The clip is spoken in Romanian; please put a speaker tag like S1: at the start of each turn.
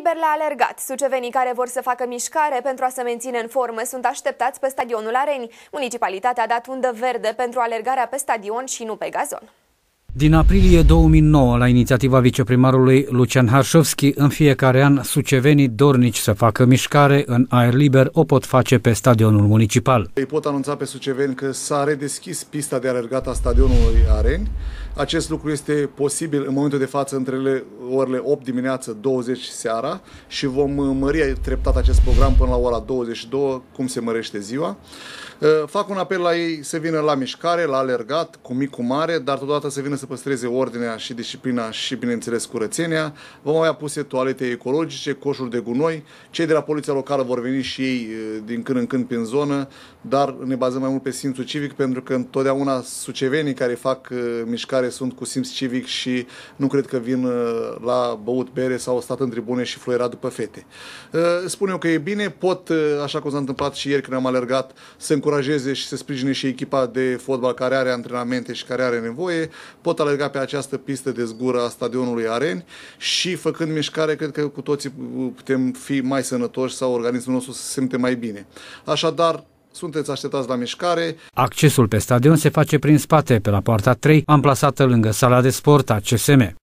S1: Liber la alergat, sucevenii care vor să facă mișcare pentru a se menține în formă sunt așteptați pe stadionul Areni. Municipalitatea a dat undă verde pentru alergarea pe stadion și nu pe gazon.
S2: Din aprilie 2009, la inițiativa viceprimarului Lucian Harșovski, în fiecare an, sucevenii dornici să facă mișcare în aer liber o pot face pe stadionul municipal.
S3: Îi pot anunța pe suceveni că s-a redeschis pista de alergat a stadionului Areni. Acest lucru este posibil în momentul de față între orele 8 dimineață, 20 seara și vom mări treptat acest program până la ora 22, cum se mărește ziua. Fac un apel la ei să vină la mișcare, la alergat, cu mic, cu mare, dar totodată să vină să păstreze ordinea și disciplina și, bineînțeles, curățenia. Vom avea puse toalete ecologice, coșuri de gunoi. Cei de la Poliția Locală vor veni și ei din când în când prin zonă, dar ne bazăm mai mult pe simțul civic, pentru că întotdeauna sucevenii care fac mișcare sunt cu simț civic și nu cred că vin la băut bere sau stat în tribune și fluierat după fete. Spun eu că e bine, pot, așa cum s-a întâmplat și ieri când am alergat, să încurajeze și să sprijine și echipa de fotbal care are antrenamente și care are nevoie, pot alerga pe această pistă de zgură a stadionului Areni și făcând mișcare, cred că cu toții putem fi mai sănătoși sau organismul nostru să se simte mai bine. Așadar, sunteți așteptați la mișcare.
S2: Accesul pe stadion se face prin spate, pe la poarta 3, amplasată lângă sala de sport a CSM.